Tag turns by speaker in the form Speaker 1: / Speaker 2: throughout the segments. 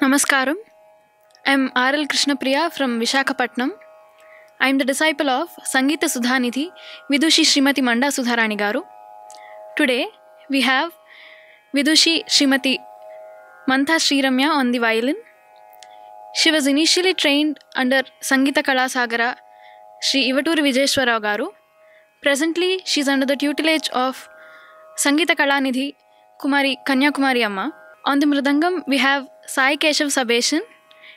Speaker 1: Namaskaram. I'm R.L. Krishnapriya from Vishakhapatnam. I'm the disciple of Sangeeta Sudhanidhi Vidushi Srimati Manda Sudharani Garu. Today we have Vidushi Srimati Mantha Sriramya on the violin. She was initially trained under Sangeeta Kalasagara Sri Ivaturi Vijayeswarao Garu. Presently, she is under the tutelage of Sangeeta Kalanidhi Kumari Kanyakumari Amma. On the Mridangam, we have Sai Keshav Sabeshan.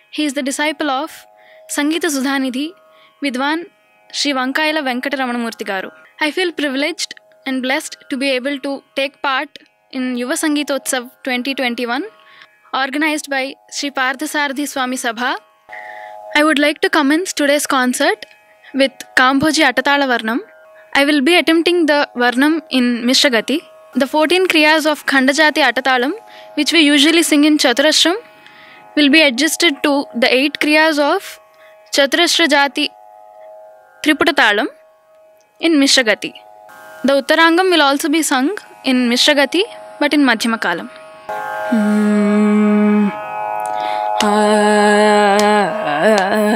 Speaker 1: He is the disciple of Sangeeta Sudhanidhi Vidwan Sri Vankayala Venkata Ramanamurti Garu. I feel privileged and blessed to be able to take part in Yuva Sangeetotsav 2021 organized by Sri Parthasarathi Swami Sabha. I would like to commence today's concert with Kambhoji Atatala Varnam. I will be attempting the Varnam in Mishragati. The 14 kriyas of Khandajati Atatalam, which we usually sing in Chaturashram, will be adjusted to the 8 kriyas of Chaturashra Jati Triputatalam in Mishragati. The Uttarangam will also be sung in Mishragati but in
Speaker 2: Madhyama Kalam. Hmm. Ah, ah, ah,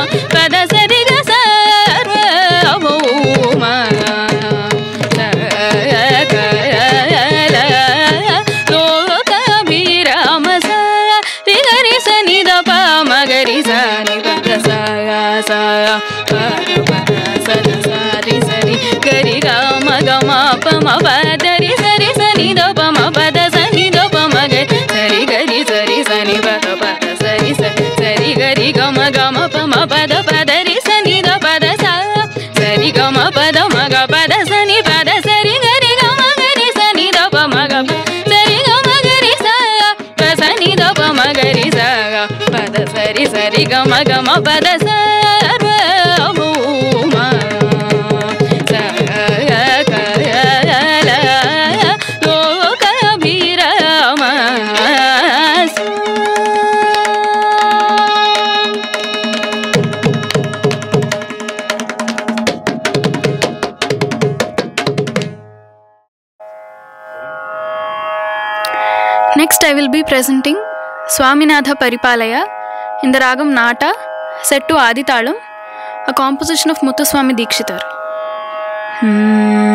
Speaker 2: பத சனி பத சரி கரி கமகரி சனி தப மக சரி கமகரி சாக. ப சனி தப மகரி சாக. பத சரி சரி கம
Speaker 3: கம I will be presenting Swaminatha Paripalaya in the ragam Nata, set to Aditalam, a composition of Muthuswami Dikshitar. Hmm.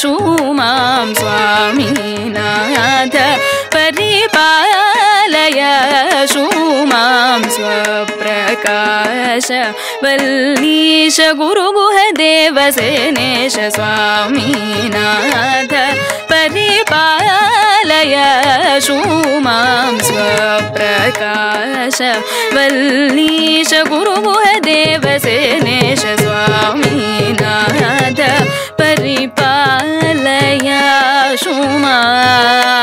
Speaker 3: शु मां स्वामीनाथ प्रतिपालयशु मां स्वप्र आकाश वल्लीश गुरुगुहदेवसेनेश स्वामीनाथ परिपालय शूमां स्वप्रकाश वल्लीश स्वामी स्वामीनाथ परिपालय शूमाम्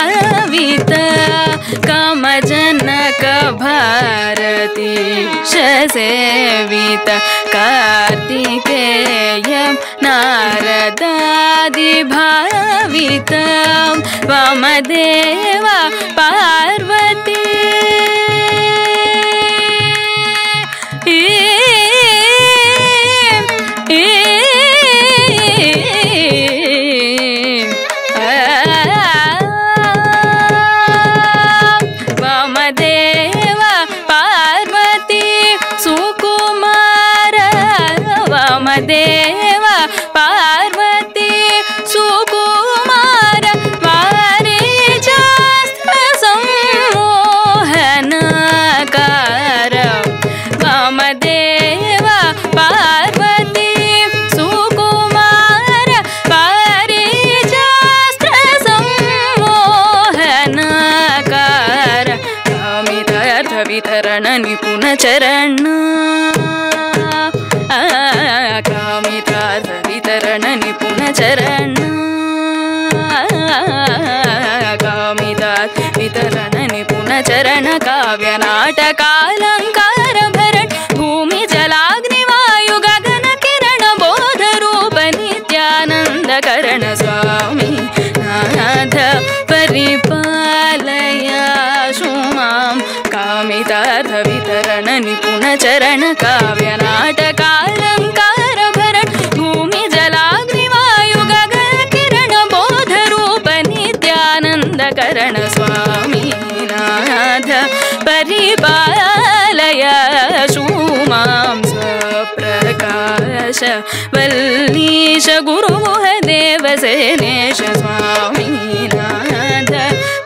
Speaker 3: कामजनक भारतीश सेवित कार्तिकेय नारदादिभावित वामदेव पार्वती वामदेव चरणकाव्यनाटकाल બરી બાલય શુમામ સપ્રકાશ વલ્લીશ ગુરુ દેવ સેનેશ સ્વામીનાથ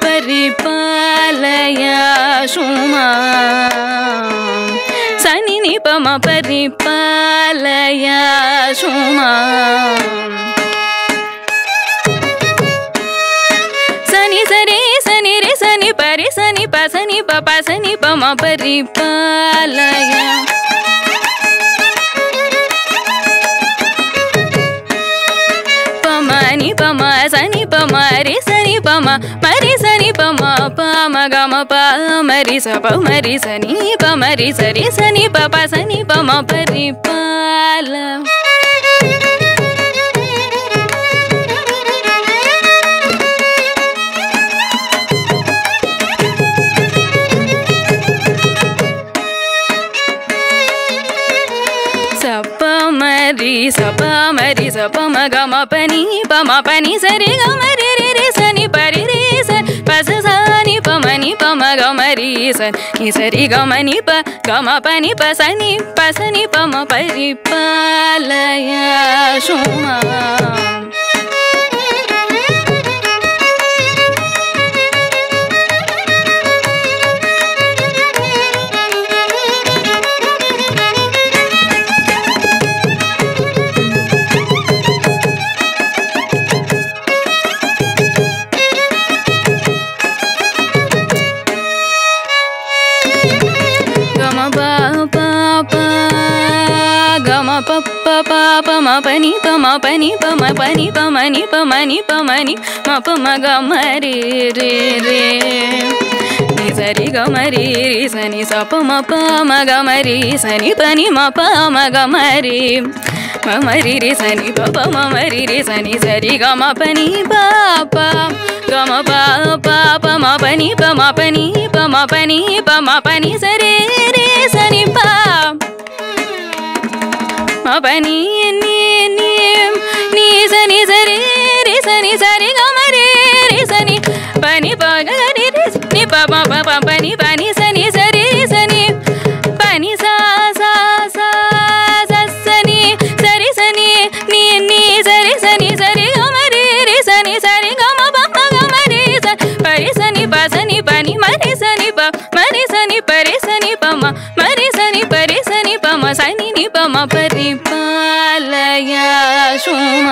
Speaker 3: પરિપાલય શુમામ સની નિપમ પરિપાલય શુમામ સની सनि परि सनि प सनि प प सनि पा म परि पालय पमनि पम सनि पम रि सनि पम मरि सनि पम पम गम प मरि स प मरि सनि प मरि सरि सनि प प सनि रि स प मरि स प म ग म प नि प म प नि स रि ग म रि रि रि स नि प रि रि स प स स नि प म नि प म ग म रि स नि स रि ग म नि प ग म प नि प स नि प स नि प म प रि प ल य शु म పమ పని పమ పని పమ పని పమని పమని పమని మని ప మని మ ప మ గ మ సరి గమరి సని సప మప మగ మరి సని పని మప మగ మరి. మమరి రి సని పప మమరి రి సని సరి గమ పని పాప. గమ పాప ప మ మ రి రి స ని స రి గ మ ప. ని మ ప ని ని ని ని స ని స రి రి స ని స రి గ మ రి రి స ని ప ని ప గ రి రి స ని ప మ ప ప ప ని ప ని స ని స రి రి స ని ప ని స స స స స ని స రి స ని ని ని స రి స ని స రి గ మ రి రి స ని స రి గ మ ప మ గ మ రి స ప రి స ని ప స ని ప ని మ రి స ని ప మ రి స ని ప రి స ని ప మ మ రి స ని ప రి స ಮ ಸನಿ ನಿ ಪ ಮ ಪರಿ ಪಾಲಯ ಶುಮ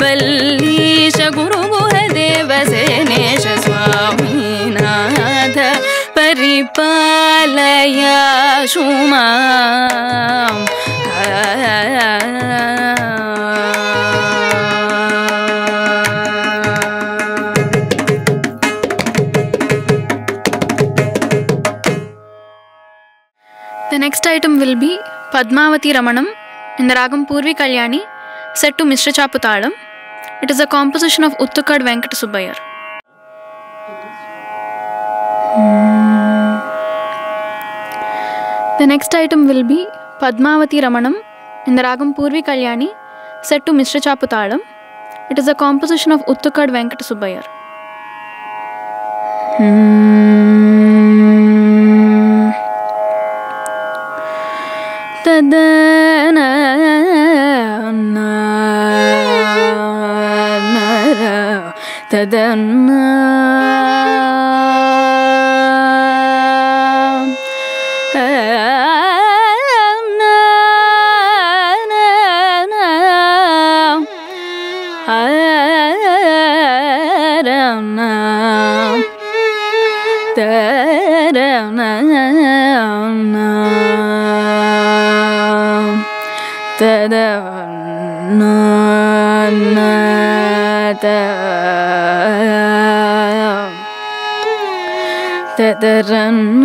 Speaker 3: పల్లీశ గురువు దేవసేనేశ స్వామినాథ పరిపాలయాశు మా
Speaker 1: The next item will be Padmavati Ramanam in the Ragam Purvi Kalyani set to Mr. Chaputalam It is a composition of Uttukad Venkat Subbayar.
Speaker 3: The next item will be Padmavati Ramanam in the Ragam Purvi Kalyani set to Mr. Chaputalam. It is a composition of Uttukad Venkat Subbayar. തദന تدنى um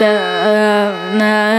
Speaker 3: na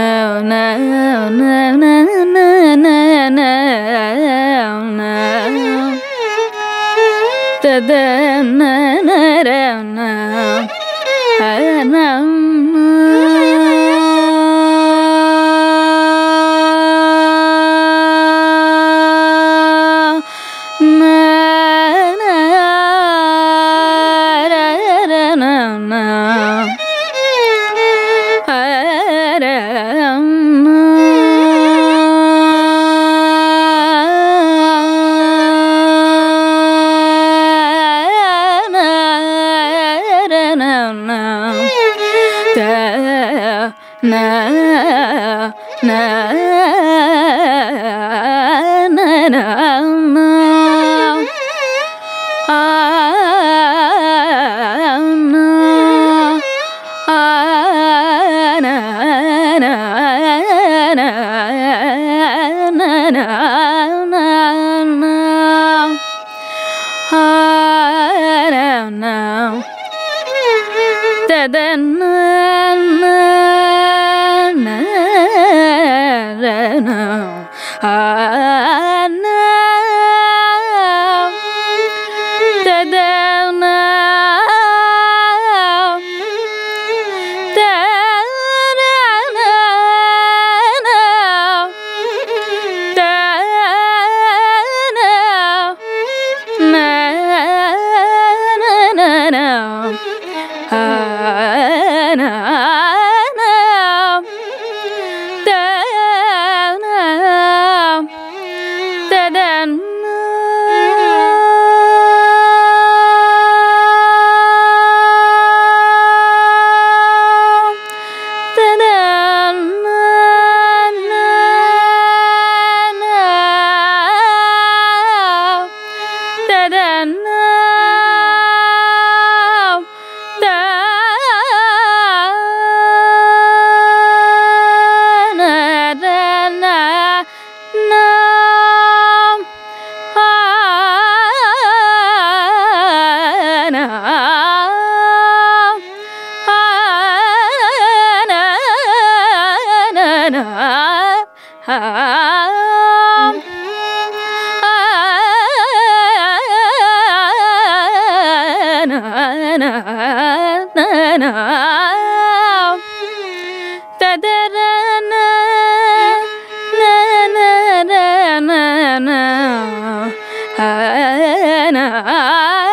Speaker 3: Ah, ah, ah, ah.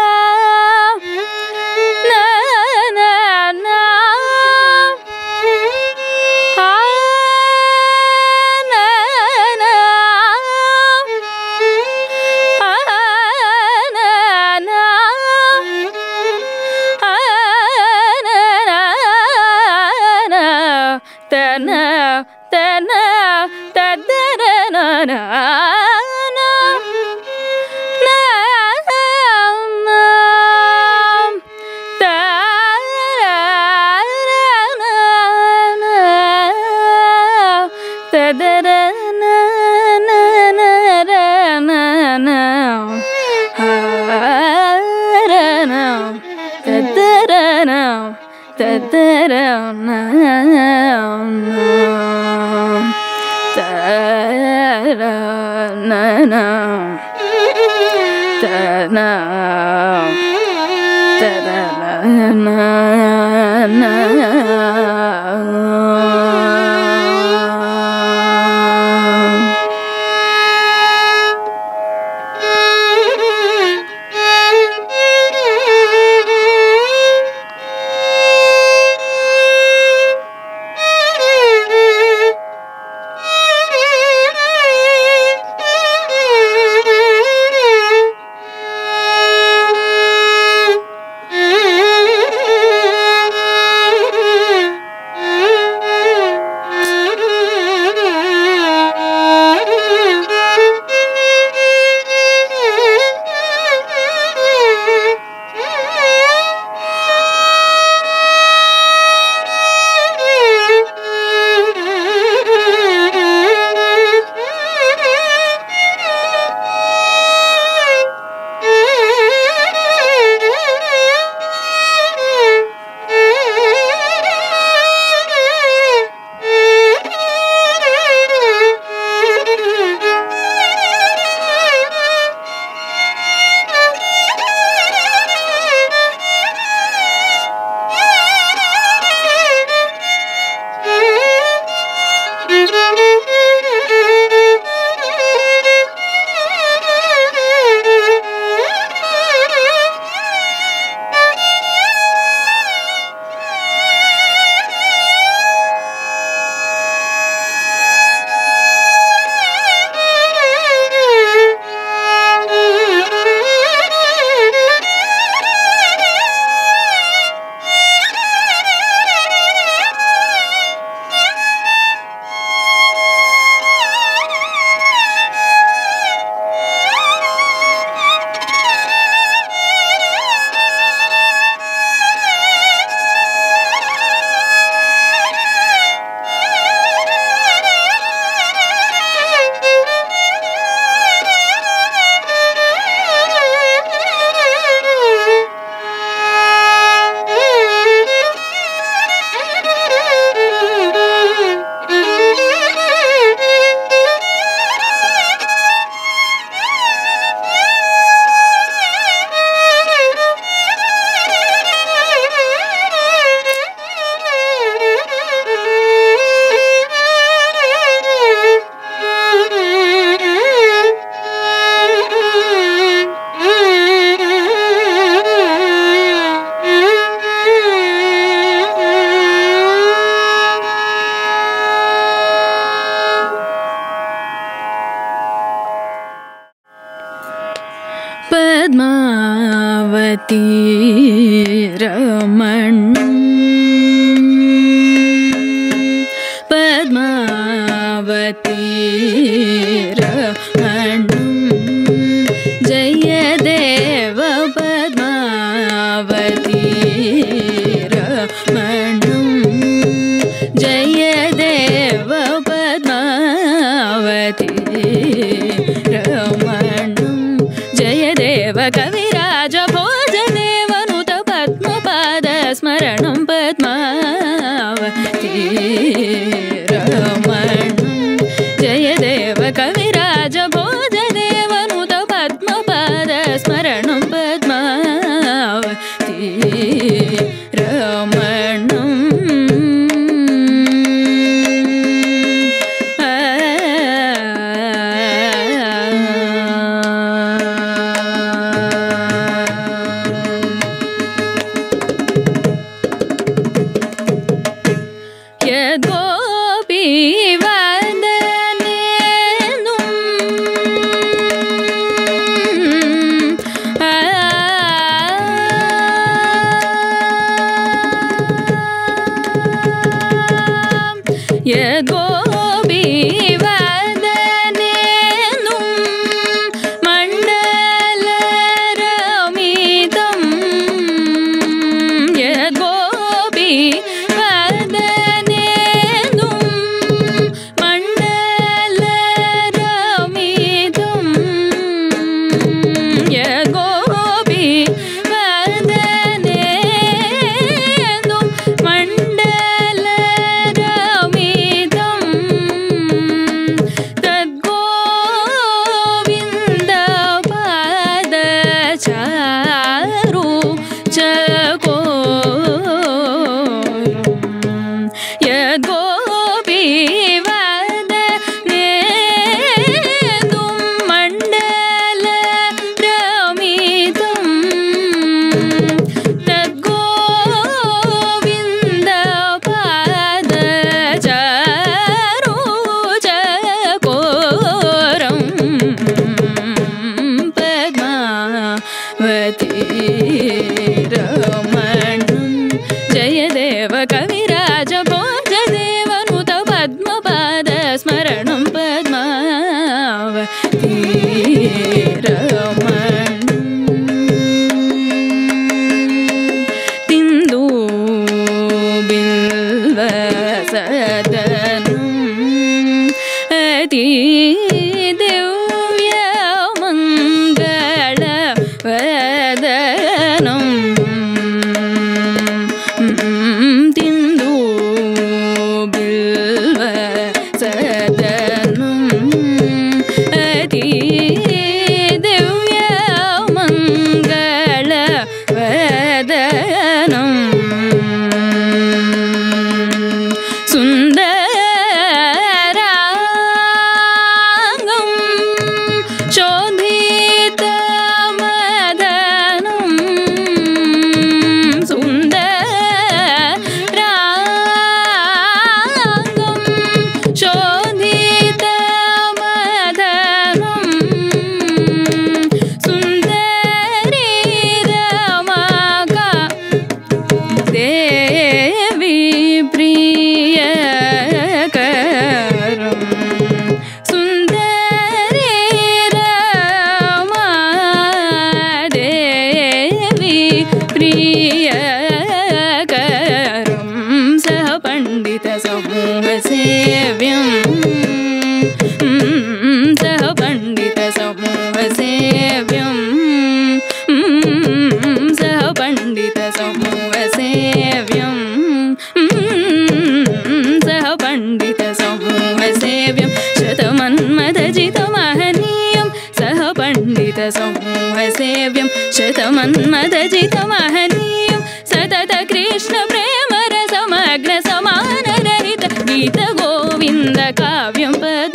Speaker 3: सेव्यं शतमन्मदजितमहनीयं सतत कृष्णप्रेमरसमग्रसमानरहित गीतगोविन्दकाव्यं पद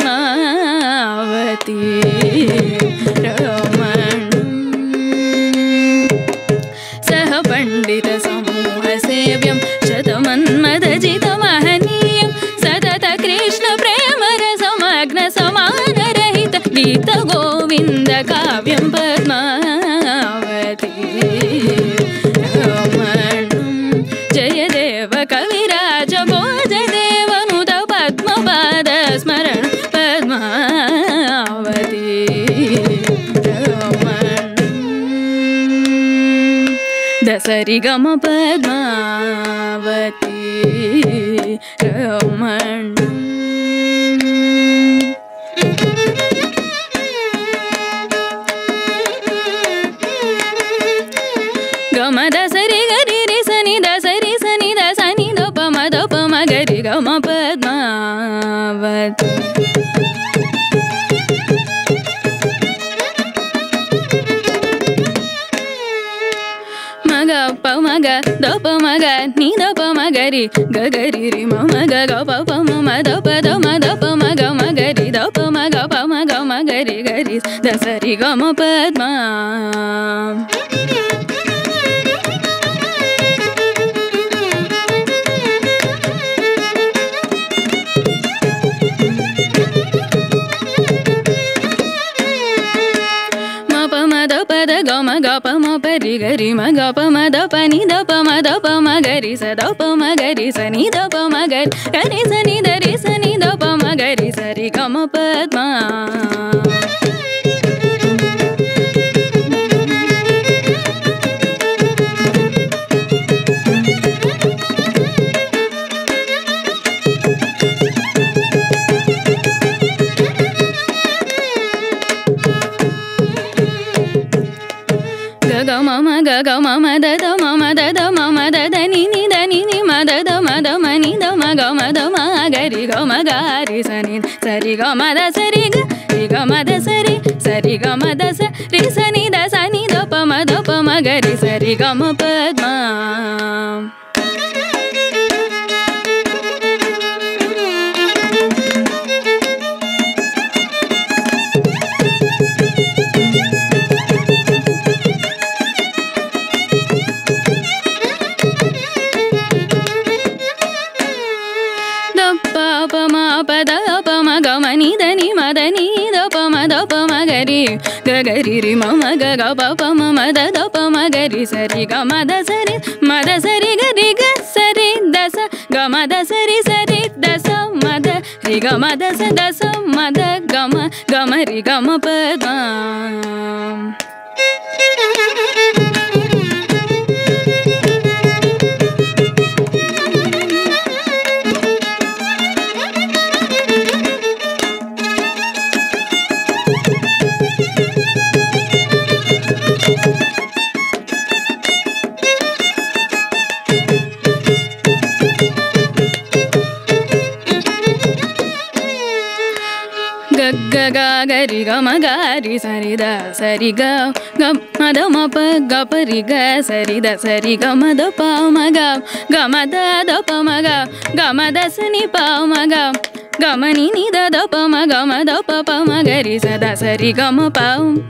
Speaker 3: దసరి గమ మగ ని దప మగరి గగరి రి మమ గ గ ప ప మ ద మగ మగరి దప మగ పమ గ మగరి గరి దసరి గమ పద్మ గ మ గ ప మ ప రి గ రి మ గ ప మ ద ప ని ద ప మ ద ప మ గ రి స ద ప మ గ రి స ని ద ప మ గ రి స ని ద రి స ని ద ప మ గ రి స రి గ మ పద్మా गरि ग मि गम द सरि सरि गी द सनि दोपमा दोपमा ग पद्मा ಪದ ಪಮ ಗಮನಿ ಧನಿ ಮದನಿ ದಪ ಮದ ಪಮ ಗರಿ ಗಗರಿ ರಿ ಮಮ ಗಗ ಪಪ ಮಮ ದದ ಪಮ ಗರಿ ಸರಿ ಗ ಮದ ಸರಿ ಮದ ಸರಿ ಗರಿ ಗ ಸರಿ ದಸ ಗ ಮದ ಸರಿ ಸರಿ ದಸ ಮದ ರಿ ಗ ಮದ ಸ ದಸ ಮದ ಗಮ ಗಮ ರಿ ಗಮ ಪದ Thank you. ಗ ಗ ಗ ರಿ ಗ ಮ ಗ ರಿ ಸ ರಿ ದ ಸ ರಿ ಗ ಗ ಮ ದ ಮ ಪ ಗ ಪ ರಿ ಗ ಸ ರಿ ದ ಸ ರಿ ಗ ಮ ದ ಪ ಮ ಗ ಗ ಮ ದ ದ ಪ ಮ ಗ ಗ ಮ ದ ಸ ni pa ಮ ಗ ಗ ಮ ni ni da da pa ma ga ma da pa pa ma ga ri sa da sa ri ga ma pa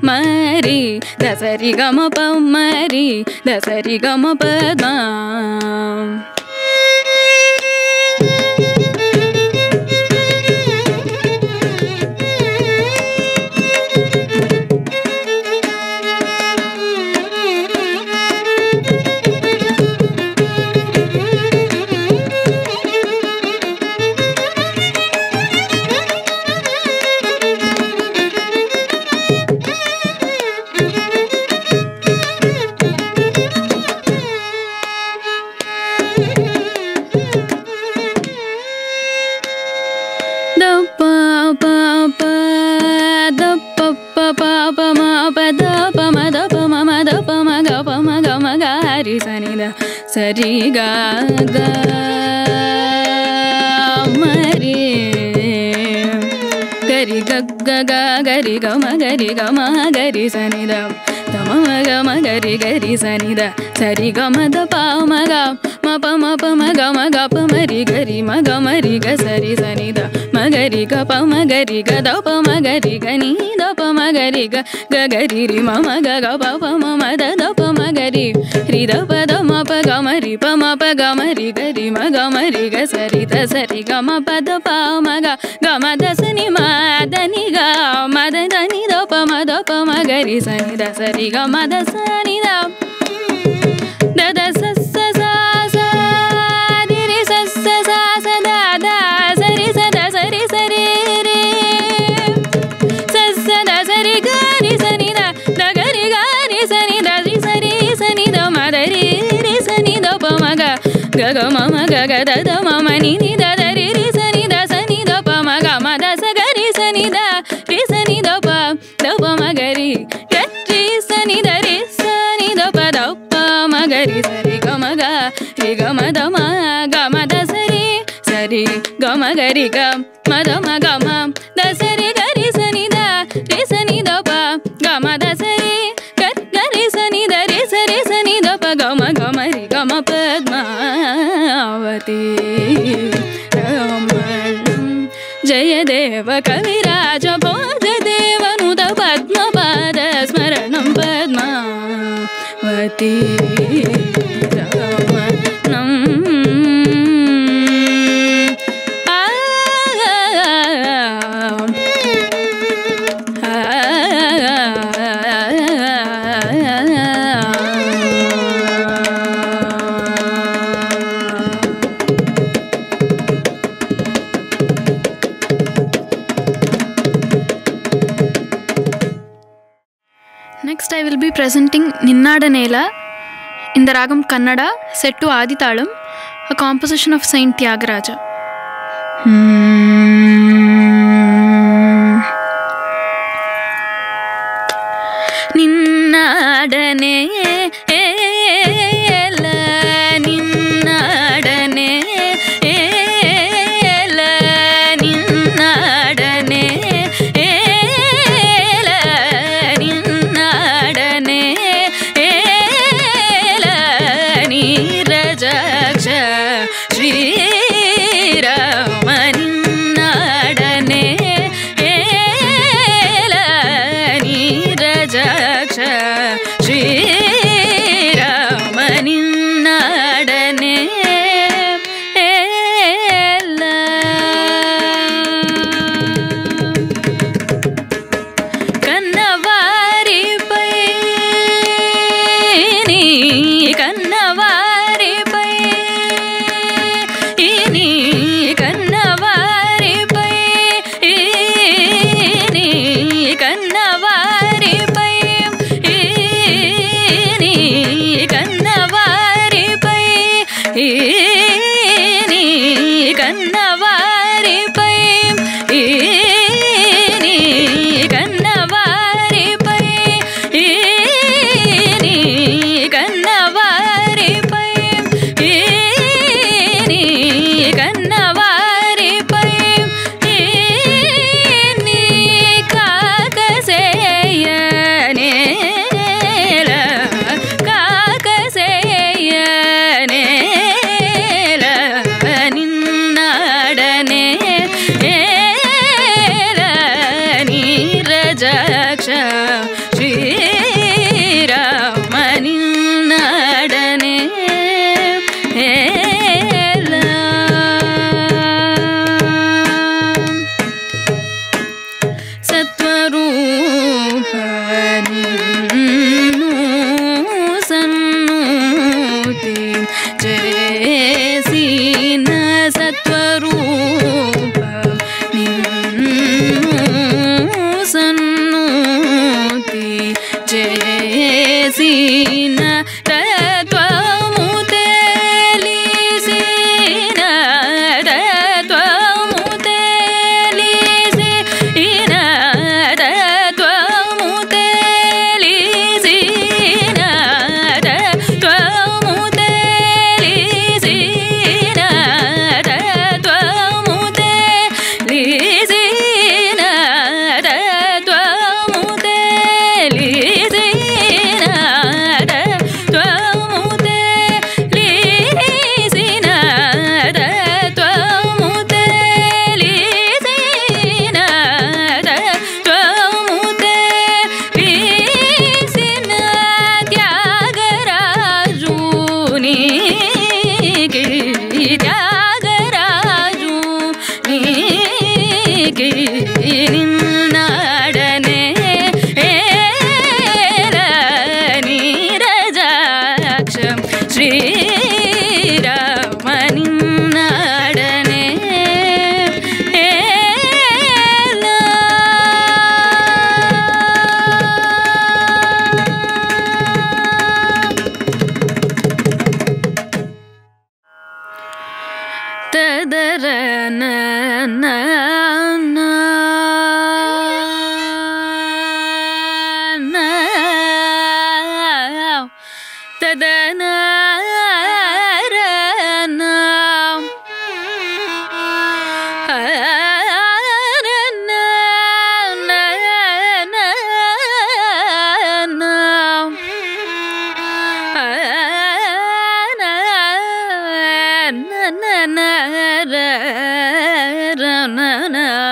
Speaker 3: ma ri da sa ri ga ma சரி மரி. கரி கரி கம கரி கம கரி சனிதம். ಮ ಗ ಮ ಗರಿ ಗರಿ ಸನಿ ದ ಸರಿ ಗ ಮ ದ ಪ ಮ ಗ ಮ ಪ ಮ ಪ ಮ ಗ ಮ ಗ ಪ ಮರಿ ಗರಿ ಮ ಗ ಮರಿ ಗ ಸರಿ ಸನಿ ದ ಮ ಗರಿ ಗ ಪ ಮ ಗರಿ ಗ ದ ಪ ಮ ಗರಿ ಗ ನಿ ದ ಪ ಮ ಗರಿ ಗ ಗ ಗರಿ ರಿ ಮ ಮ ಗ ಗ ಪ ಪ ಮ ಮ ದ ದ ಪ ಮ ಗರಿ ರಿ ದ ಪ ದ ಮ ಪ ಗ ಮ ರಿ ಪ ಮ ಪ ಗ ಮ ರಿ ಗ ರಿ ಮ ಗ ಮ ರಿ ಗ ಸರಿ ದ ಸರಿ ಗ ಮ ಪ ದ ಪ ಮ ಗ ಗ ಮ ದ ಸ ನಿ ಮ ದ ನಿ ಗ ಮ ದ ದ ನಿ గ మ రి గ స రి ద స రి గ మ ప ద ప మ గ గ మ ద స ని మ ద ని గ మ ద ద ని ద ప మ ద ప మ గ రి స ని ద స రి గ మ ద స ని ద ద ద స స స స రి రి స స స స ద ద స రి స ద స రి స రి రి స స ద స రి గ రి స ని ద ద గ రి గ రి స ని ద రి స రి స ని ద మ ద రి రి స ని ద ప మ గ గ గ మ మ గ గ ద ద మ మ ని ని ద ద రి గ మ ద మ గ మ ద స రి స రి గ మ గ రి గ మ ద మ గ మ ద స రి గ రి స ని ద రి స ని ద ప గ మ ద స రి గ గ రి స ని ద రి స రి స ని ద ప గ మ గ మ రి గ మ పద్మావతి రమణం జయ దేవ కవిరాజ భోజ దేవనుద పద్మపాద స్మరణం Padmavati
Speaker 1: presenting Ninnadanela in the Ragam Kannada set to Adi Talam, a composition of Saint Tyagaraja.
Speaker 3: Hmm. na na.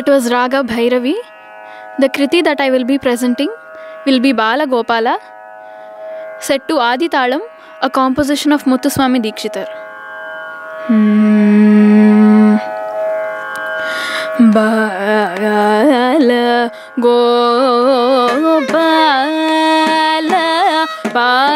Speaker 1: That was Raga Bhairavi. The Kriti that I will be presenting will be Bala Gopala, set to Adi Talam, a composition of Muthuswami Dikshitar. Hmm.
Speaker 3: bala Gopala పాలయ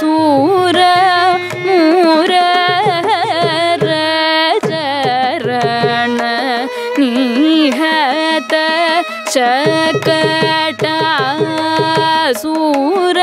Speaker 3: सूर मूर चरण निहत चकट सूर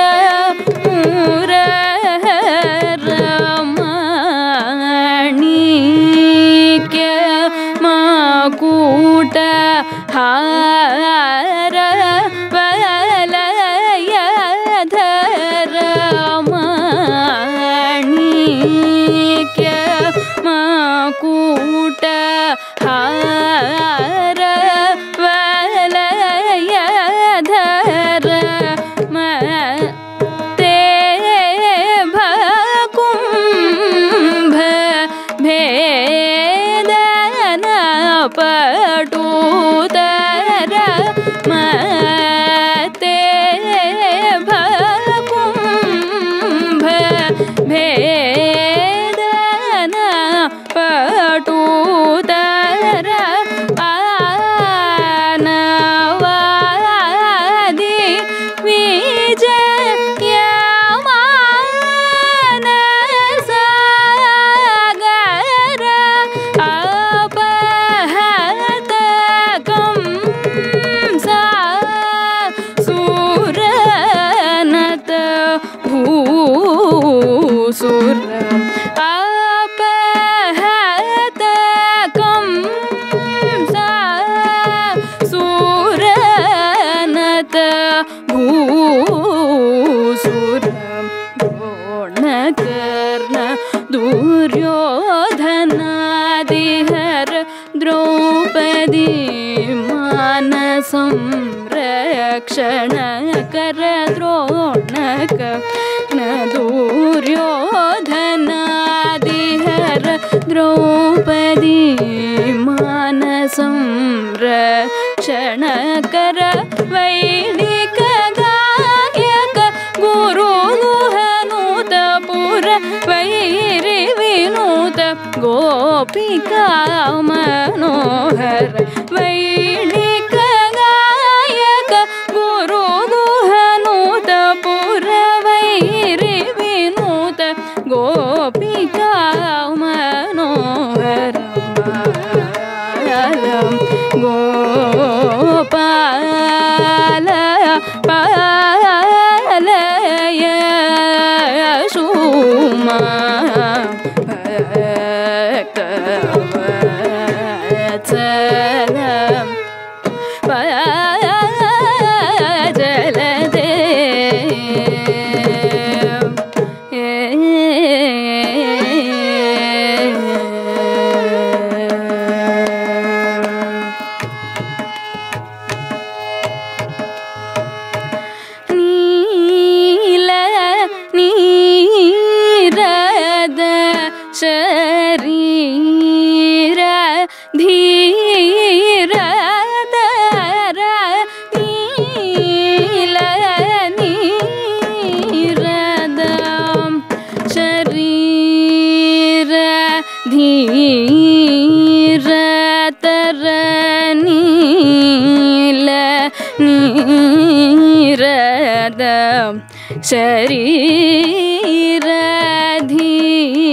Speaker 3: मनोहर वैदिक ಧೀರತರ ನೀಲ ನೀರದ ಶರೀರ ಧೀರ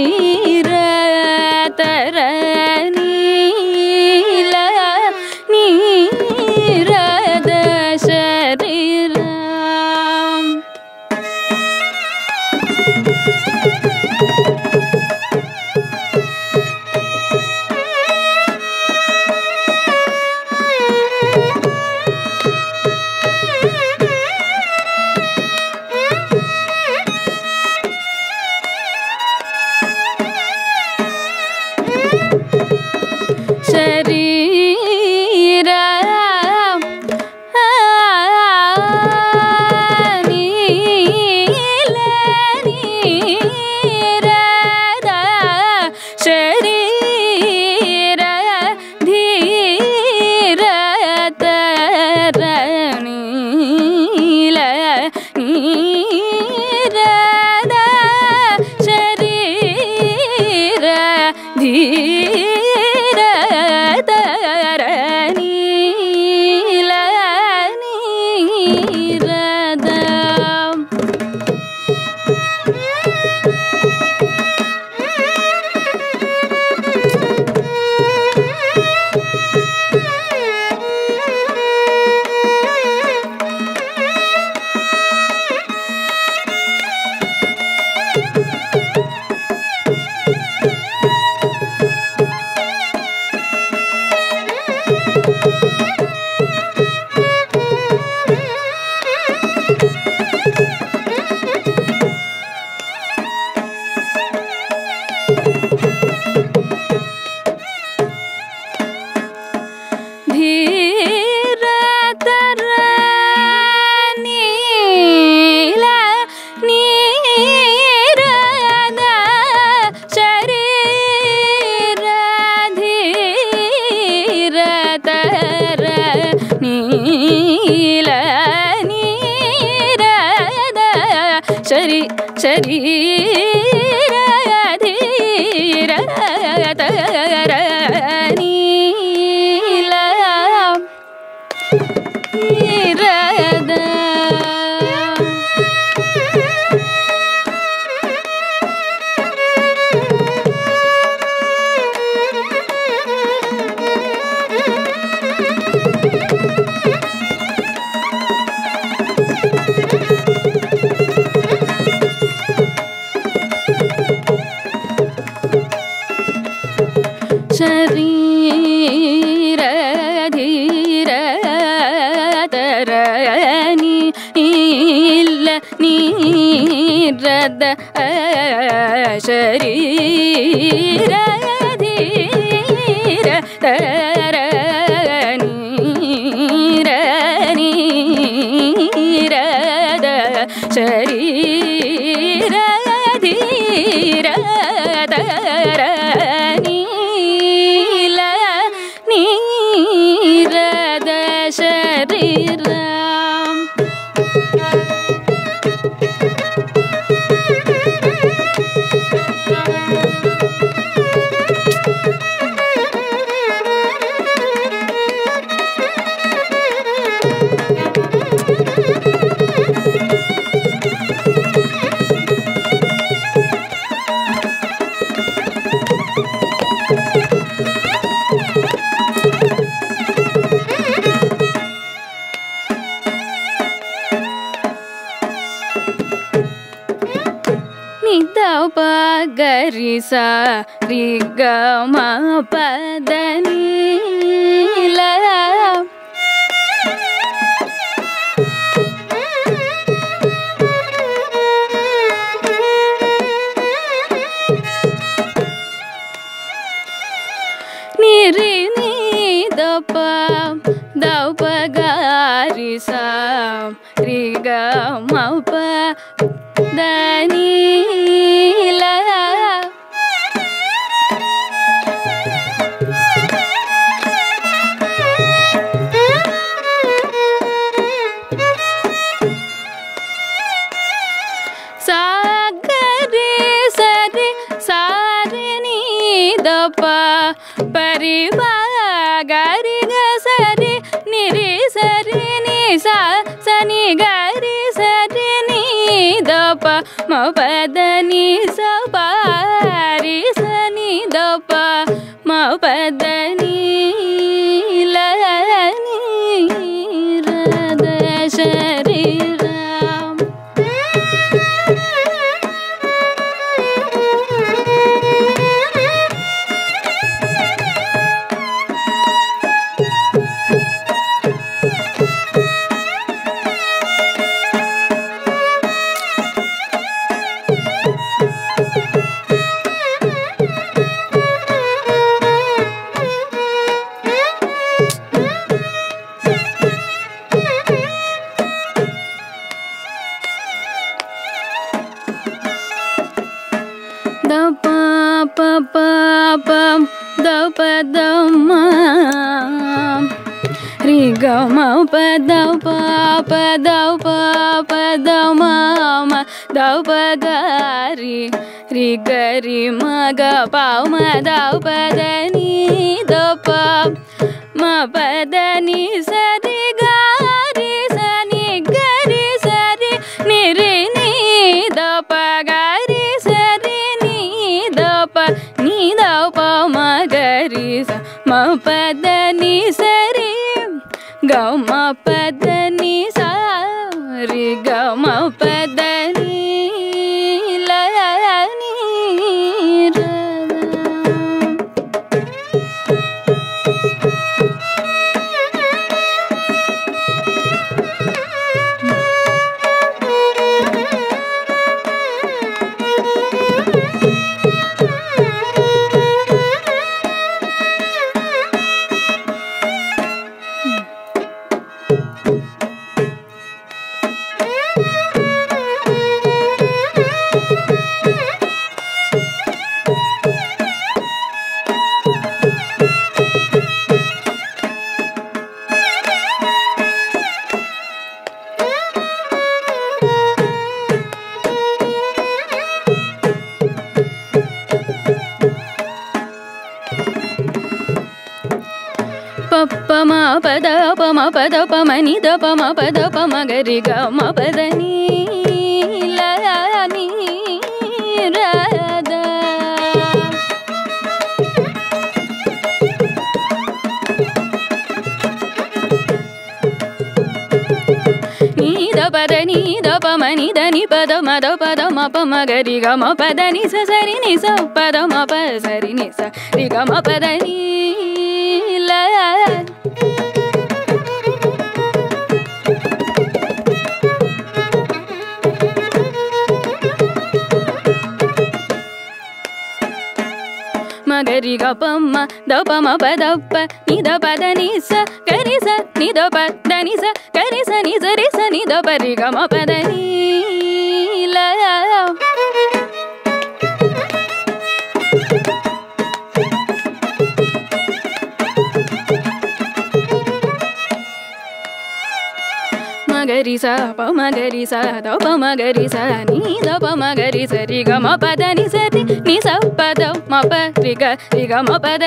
Speaker 3: ಗರಿ ಮಗ ಪಾವ ಮದಾವ ಪದ ದಪ ಮ ಪದನಿ ನೀ ಸರಿ ಗಾರಿ ಸನಿ ಗರಿ ಸರಿ ನಿ ನೀ ದಪ ಗಾರಿ ಸರಿ ನೀ ದಪ ನೀ ದಪ ಮ ಗರಿ ಸ. ಮ ಪದ ಸರಿ. ಗೌ ಮ ಪದನಿ ನೀ ಸರಿ పద పమ నిద పమ పద పమ గరి గ మ పద నీ పదని దపమని దని పద మద పద మప మగరి గమ పదని సరి ని స పద మప సరి ని స రి గమ పదని ల గరి గపమ్మ దపమ పదప్ప నిద పద నిస గరిస నిద పద నిస గరిస నిజ రిస నిద పరి గమ పద నీ మగరి స ప మగరి స ద ప మగరి స ని ద ప మగరి స రి గ మ పద ని స రి ని స ప ద మ ప రి గ రి గ మ ల ప ద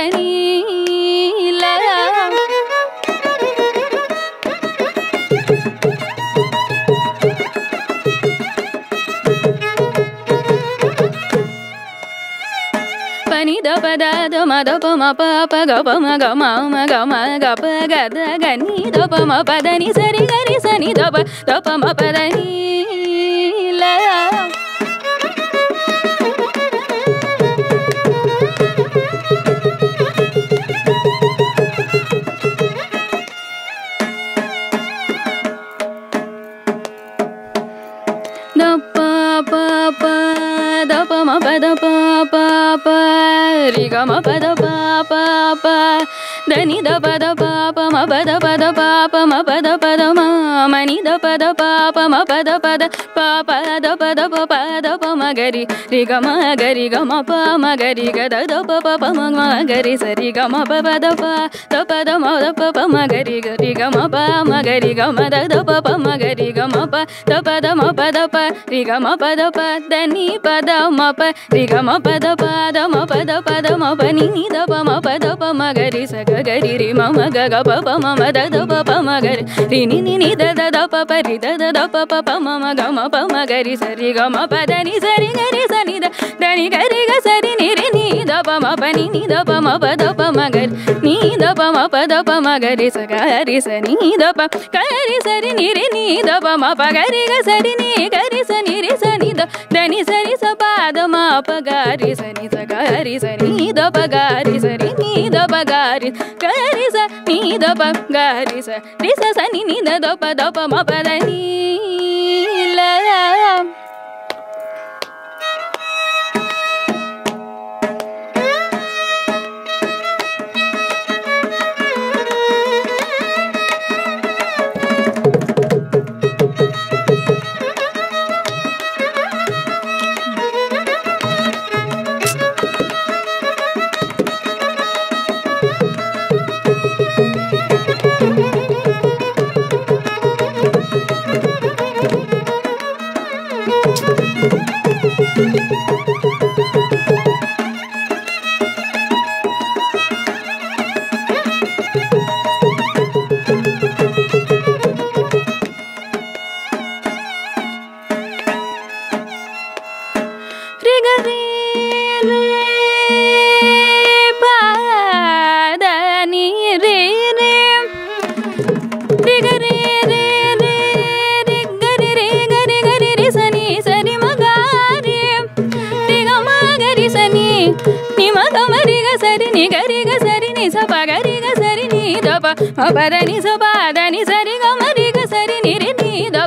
Speaker 3: ni da pa da do ma do pa ma pa pa ga pa ma ga ma ma ga ma ga pa ga da ga ni do pa ma pa da ni sa ri ga ri sa ni do pa do pa ma pa da ni la Da pa pa da pa ma pa da pa pa pa रि ग म प the प प प ప మ ప ద ప ద ప ప మ ప ద ప ద మ మ ని ద ప ద ప ప మ ప ద ప ద ప ప ద ప ద ప ప ద ప మ గ రి రి గ మ గ రి గ మ ప మ గ రి గ ద ద ప ప ప మ మ గ రి స రి గ మ ప ప ద ప ద ప ద మ ద ప ప మ గ రి గ రి గ మ ప మ గ రి గ మ ద ద ప ప మ గ రి గ మ ప ద ప ద మ ప ద ప రి గ మ ప ద ప ద ని ప ద మ ప రి గ మ ప ద ప ద మ ప ద ప ద మ ప ని ని ద ప మ ప ద ప మ గ రి స గ గ రి రి మ మ గ గ ప ప మ మ ద ద ప ప మ గ రి రి ని ని ని ద ద ద ప ప రి ద ద ద ప ప ప మ మ గ మ ప మ గ రి స రి గ మ ప ద ని స రి గ రి స ని ద ద ని గ రి గ స రి ని రి ని ద ప మ ప ని ని ద ప మ ప ద ప మ గ రి ని ద ప మ ప ద ప మ గ రి స గ రి స ని ద ప గ రి స రి ని రి ని ద ప మ ప గ రి గ స రి ని గ రి స ని రి స ని ద ద ని స రి స ప ద మ ప గ రి స ని స గ రి స ని ద ప గ రి స రి ని ద ప గ రి గ రి స ని ద ప గ రి స రి స స ని ని ద ద ప ద ప మ ప ద ని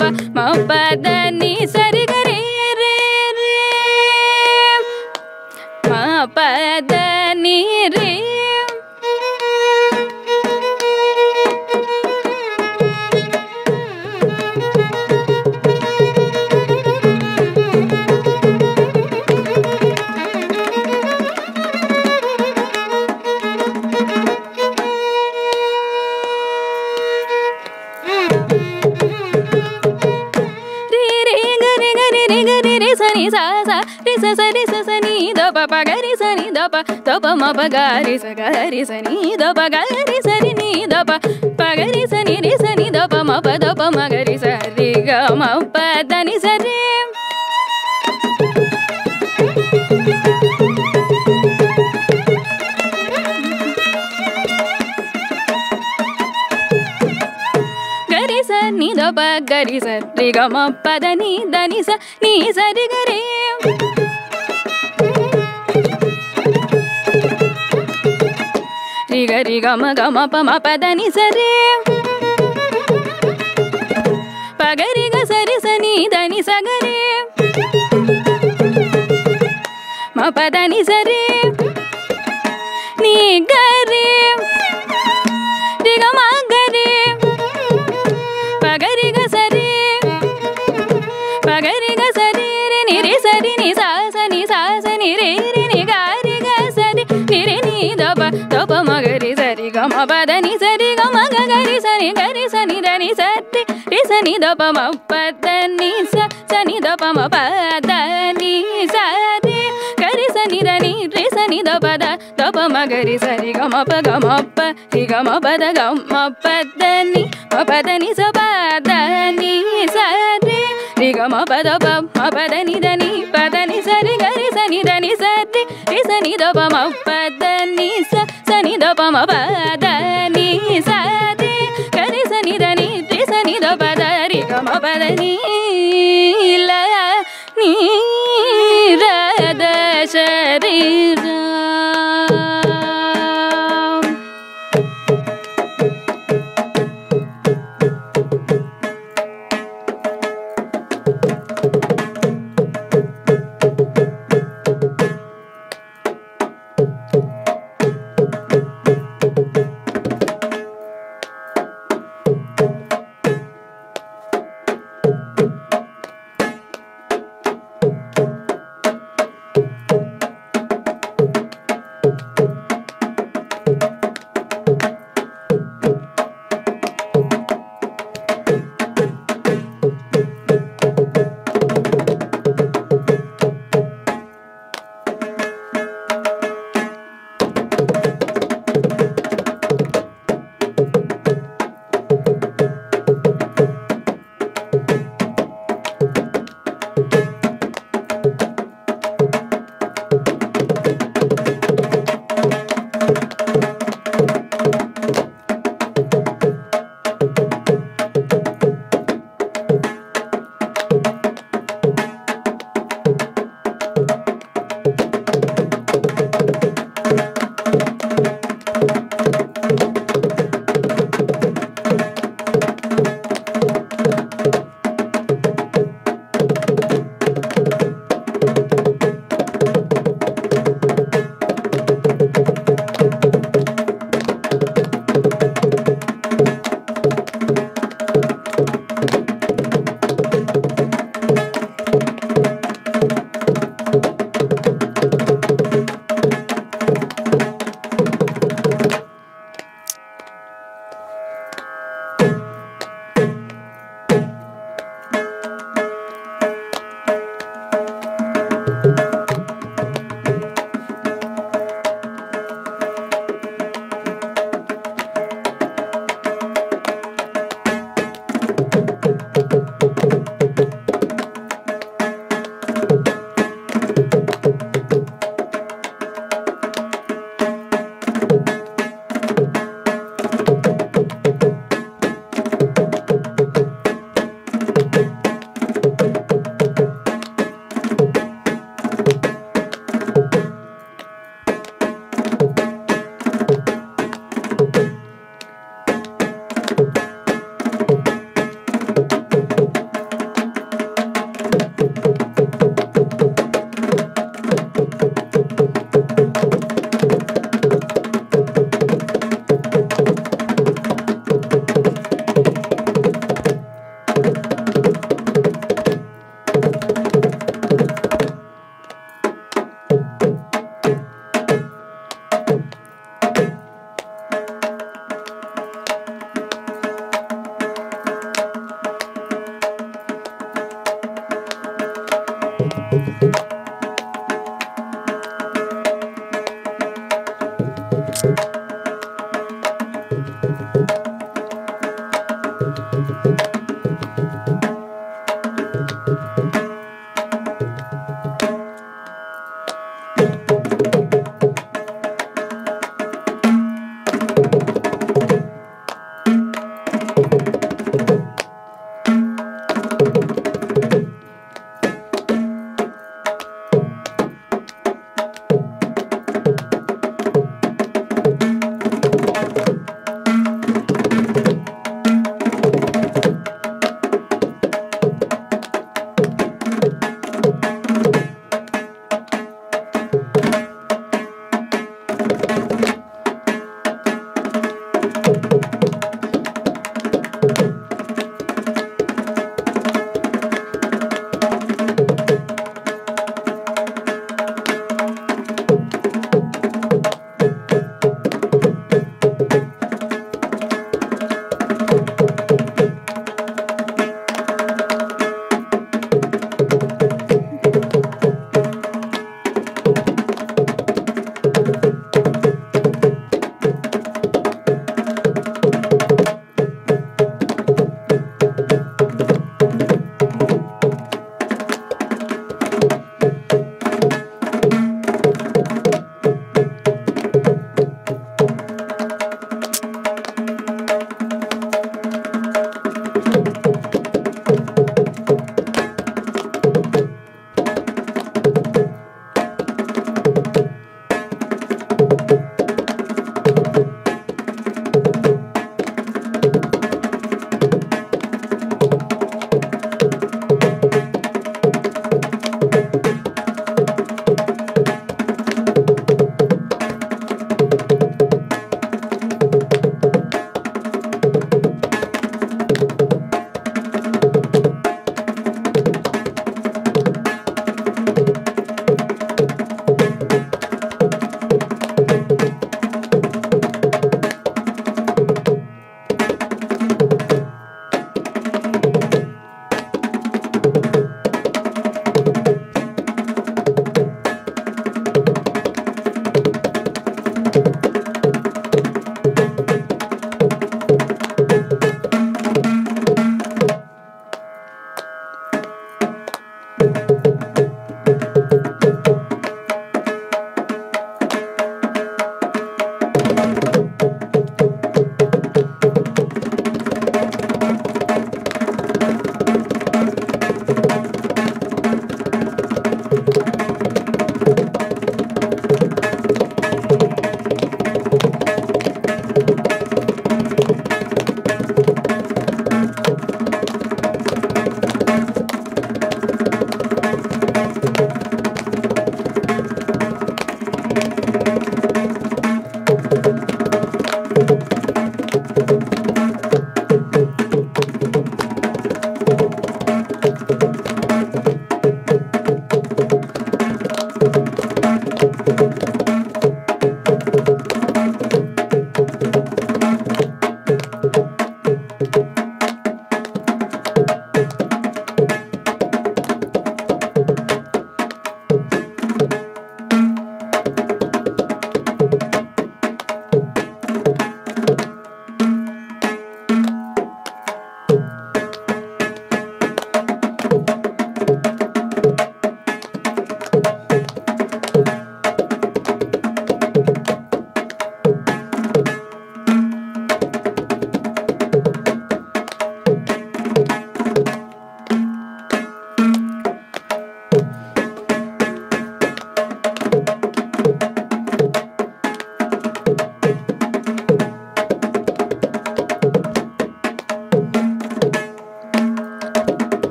Speaker 3: बाबा मोबनि स ప స గ స ని ద ప గ రి స రి స ని రి స ని ద మ ప మ స రి గ మ ప ద ని స రి గరి స ని గరి స రి గ మ ప ద ని ద ని స ని స రి గ రి గరి గమ గమ పమ పదని సరే. పగరి గ సరి సని దని సగరే. మ పదని సరే. నీ గరే. గమ పద సరి గమ గ గరి సరి గరి సని దని సత్తి రి సని దప ప మ పద స సని దప ప మ పద సరి గరి సని దని రి సని దప ద దప మ గరి సరి గమ ప గమ ప రి గమ పద గమ పద ని మ పద ని స పద ని సరి రి గమ పద ప మ పద దని పదని సరి గరి సని దని సరి ತೆ ರಿ ಸ ನಿ ದ ಪ ಮ ಪ ದ ನಿ ಸ ಸ ನಿ ದ ಪ ಮ ಪ ದ ನಿ ಸ ತೆ ಗ ರಿ ಸ ನಿ ದ ನಿ ರಿ ಸ ನಿ ದ
Speaker 1: ಪ ದ ರಿ ಗ ಮ ಪ ದ ನಿ ಲ ನಿ ರ ದ ಶ ರಿ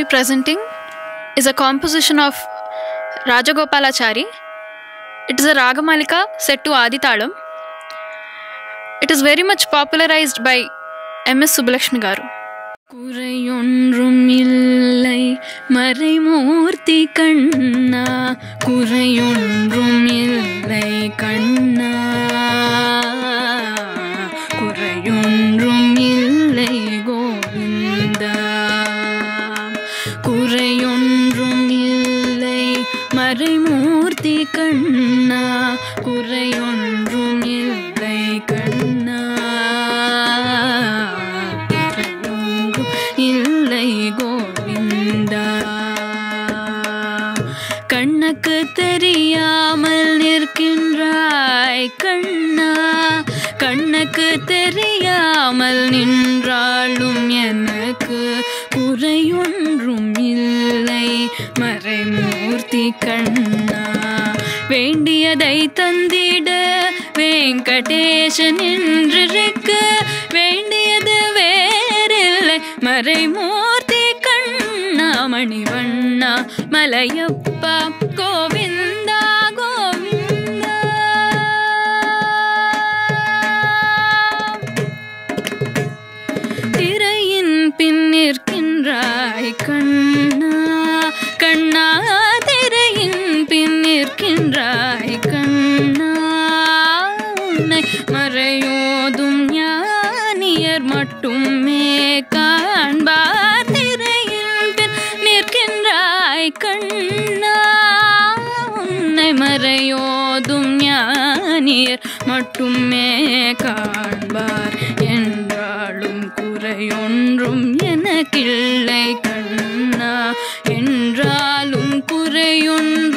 Speaker 1: be presenting is a composition of Rajagopalachari. It is a Ragamalika set to Aditalam. It is very much popularized by M.S. Subbulakshmi Garu.
Speaker 3: குறையொன்றும் இல்லை மறைமூர்த்தி கண்ணா குறையொன்றும் இல்லை கண்ணா மறைமூர்த்தி கண்ணா குறையொன்றும் இல்லை கண்ணா. குறையொன்றும் இல்லை கோவிந்தா. கண்ணுக்கு தெரியாமல் நிற்கின்றாய் கண்ணா. கண்ணுக்கு தெரியாமல் நின்றாலும் எனக்கு மறைமூர்த்தி கண்ணா. வேண்டியதை தந்திட வெங்கடேசன் என்றிருக்க. வேண்டியது வேறில்லை மறைமூர்த்தி கண்ணா மணிவண்ணா மலையப்பா கோவிந்தா கோவிந்தா. திரையின் பின் நிற்கின்றாய் கண்ணா யாரையோதும் ஞானியர் மட்டுமே காண்பார். என்றாலும் குறையொன்றும் எனக்கில்லை கண்ணா. என்றாலும் குறையொன்றும்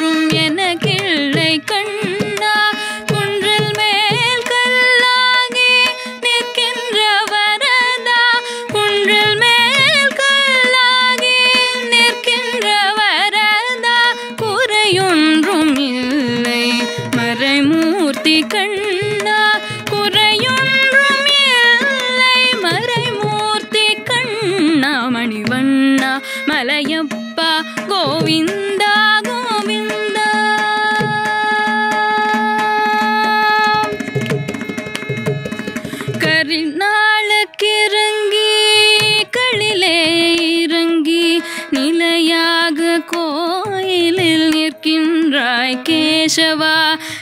Speaker 3: நிற்கின்றாய் கேசவா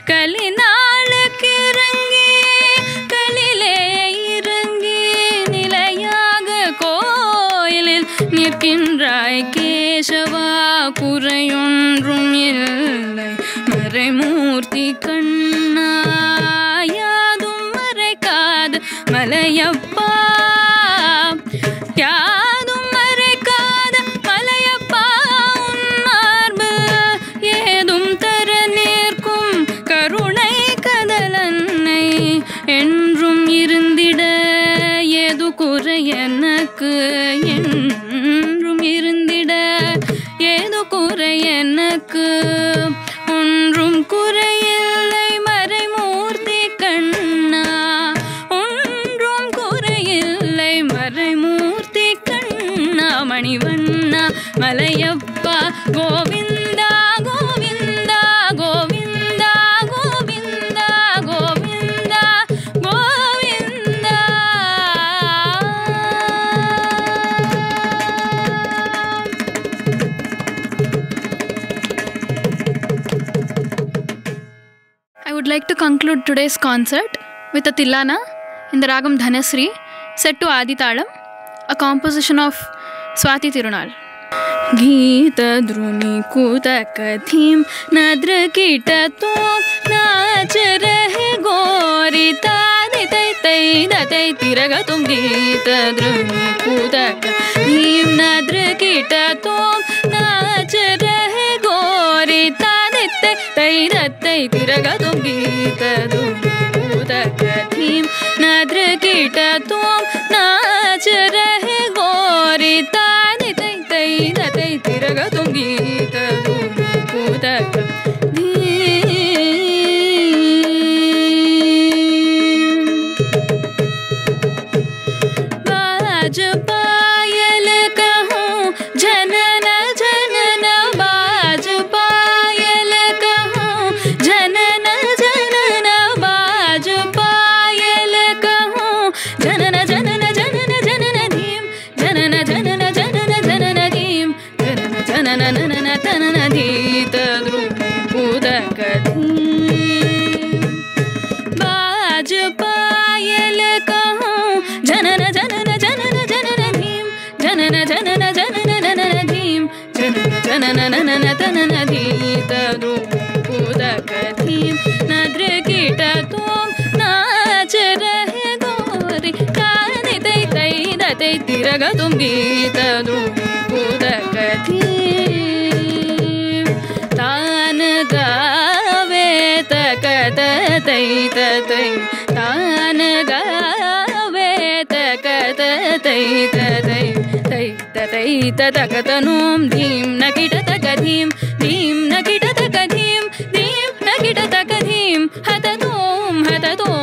Speaker 3: கலிநாளுக்கிறங்கி களிலே இறங்கி நிலையாக கோயிலில் நிற்கின்றாய் கேசவா குறையொன்றும் இல்லை. மறைமூர்த்தி கண்ணா யாதும் மறைக்காது Malayappa
Speaker 1: conclude today's concert with a Tilana in the Ragam Dhanasri set to Aditalam, a composition of Swati Tirunal.
Speaker 3: गीतद्रुनिकुतकथिं नद्रकीटत्वं नाच रहे गोरिता दितै तै दतै तिरगतुं गैरत्तै तिरगतुं गीतदुं। भूतकथीं न दृकिटतुं रगुम्बीतनुकधि तान गावेतकयित तान गावे तय तद तै ततयित तकतनुं दीं न कीटतकधिं धीं न कीटतकथिं धीं न कीट तकथिं हत धोम हत धों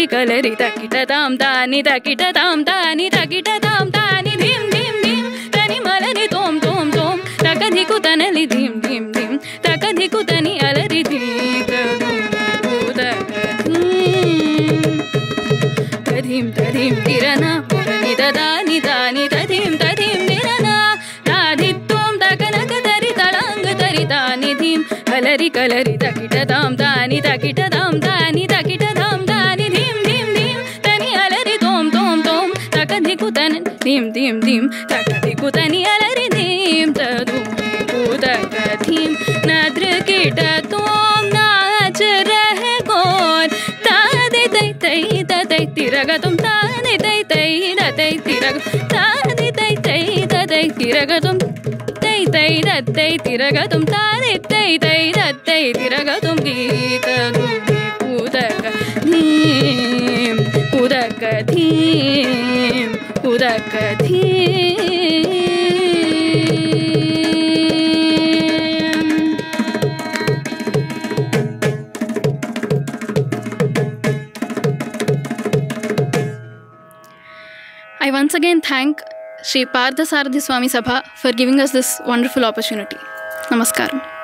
Speaker 3: कलरि कलरि तकिट तां तानि तकिट तां तानि तकिट तां तानि धीं धीं धीं तनि मलरि तों तों तों तकधिकु तनलि धीं धीं धीं तकधिकु तनि अलरि धीत तधीं तधीं तिरना तनि तदानि तानि तधीं तधीं तिरना ताधित्वं तकनक तरि तळाङ्ग तरि तानि धीं कलरि कलरि तकिट तां तानि तकिट धिं धिं धिं तकधिकुतनि अलरि धिं तदुकुतकधिं नदृकीटतों नाचरः गोन् तादि तै तै ततै तिरगतुं तादि तै तै रतै तिरग। तादि तै तै ततै तिरगतुं तै तै रत्तै तिरगतुं तादि तै तै रत्तै तिरगतुं गीत
Speaker 1: I once again thank Sri Partha Sarathi Swami Sabha for giving us this wonderful opportunity. Namaskaram.